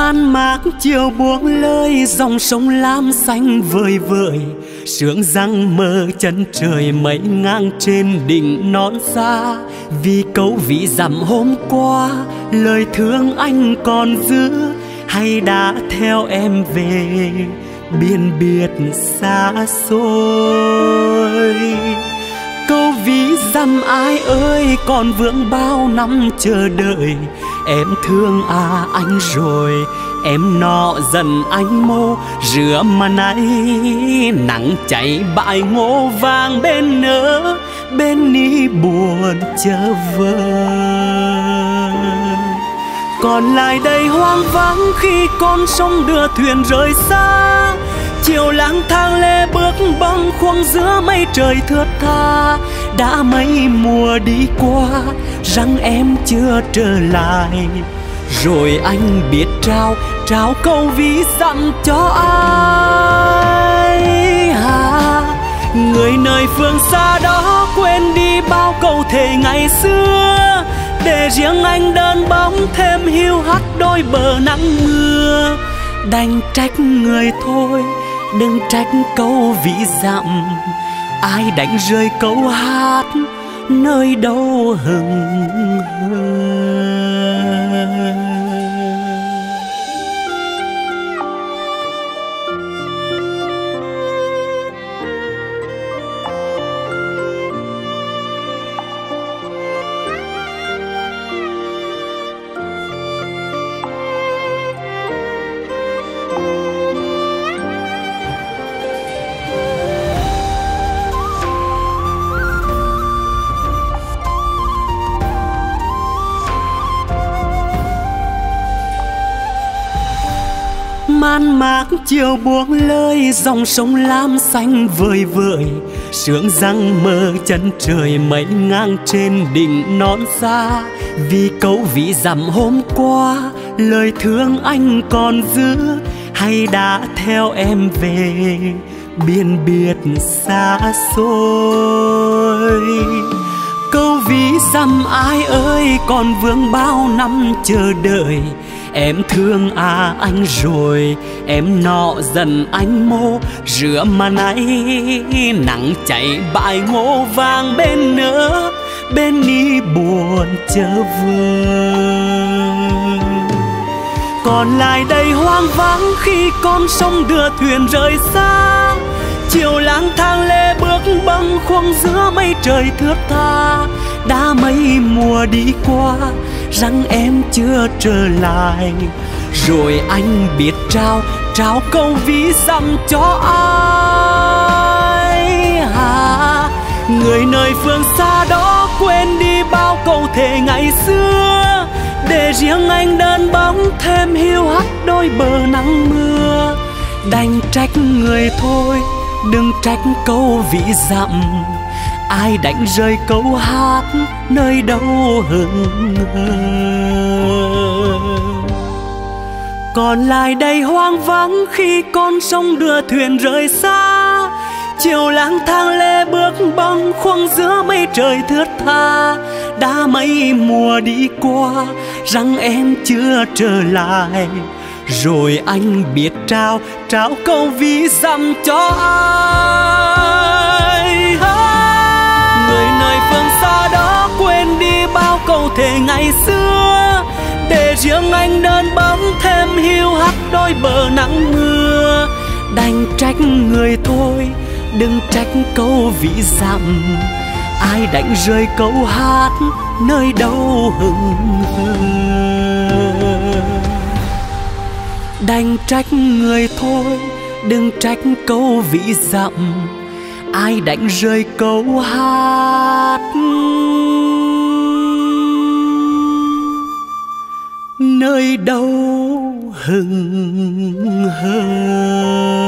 man mác chiều buông lơi, dòng sông lam xanh vời vợi sương răng mơ chân trời mấy ngang trên đỉnh non xa. Vì câu vị dặm hôm qua, lời thương anh còn giữ. Hay đã theo em về biên biệt xa xôi? Ví ai ơi còn vướng bao năm chờ đợi. Em thương à anh rồi, em nọ dần anh mô. Rửa mà nay nắng cháy bãi ngô vàng bên nỡ bên ni buồn chờ vơi còn lại đây hoang vắng khi con sông đưa thuyền rời xa chiều lang thang lê bước băng khoang giữa mây trời thướt tha. Đã mấy mùa đi qua rằng em chưa trở lại. Rồi anh biết trao trao câu ví dặm cho ai à, người nơi phương xa đó quên đi bao câu thề ngày xưa. Để riêng anh đơn bóng thêm hiu hắt đôi bờ nắng mưa. Đành trách người thôi đừng trách câu vị dặm. Ai đánh rơi câu hát nơi đâu hừng hừng. Man mác chiều buông lơi, dòng sông lam xanh vời vợi. Sương răng mơ chân trời mấy ngang trên đỉnh non xa. Vì câu vị dặm hôm qua, lời thương anh còn giữ. Hay đã theo em về biên biệt xa xôi. Câu ví dặm ai ơi, còn vương bao năm chờ đợi. Em thương à anh rồi, Em nọ dần anh mô. Rửa mà nay nắng chảy bãi ngô vàng bên nữa Bên đi buồn chờ vương. Còn lại đây hoang vắng khi con sông đưa thuyền rời xa. Chiều lang thang lê bước băng khoang giữa mây trời thướt tha. Đã mấy mùa đi qua rằng em chưa trở lại. Rồi anh biết trao trao câu ví dặm cho ai? À, người nơi phương xa đó quên đi bao câu thề ngày xưa. Để riêng anh đơn bóng thêm hiu hắt đôi bờ nắng mưa. Đành trách người thôi đừng trách câu ví dặm ai đánh rơi câu hát nơi đâu hừng hờ? Còn lại đây hoang vắng khi con sông đưa thuyền rời xa, chiều lang thang lê bước băng khoang giữa mây trời thướt tha. Đã mấy mùa đi qua rằng em chưa trở lại, rồi anh biết trao trao câu ví dặm cho ai người nơi phương xa đó quên đi bao câu thề ngày xưa. Để riêng anh đơn bóng thêm hiu hắt đôi bờ nắng mưa. Đành trách người thôi đừng trách câu vị dặm. Ai đánh rơi câu hát nơi đâu hừng hờ đành trách người thôi, đừng trách câu vị dặm ai đánh rơi câu hát? Nơi đâu hừng hờ?